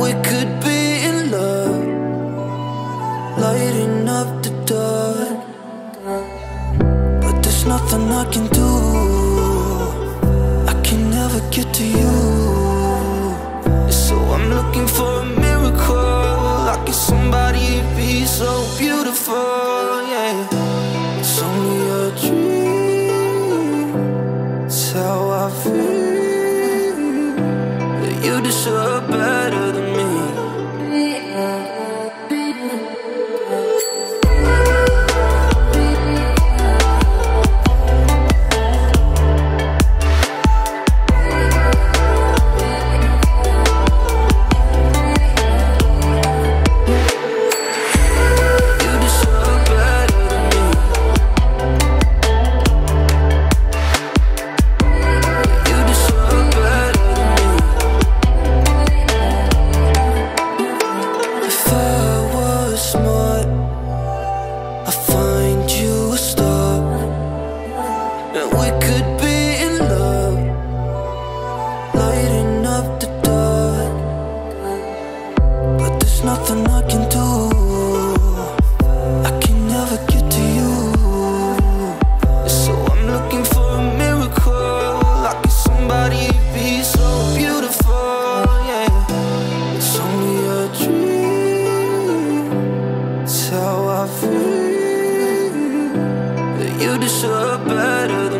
We could be in love, lighting up the dark. But there's nothing I can do. I can never get to you. So I'm looking for a miracle. I like somebody to be so beautiful. You deserve better than me. We could you deserve better